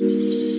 Música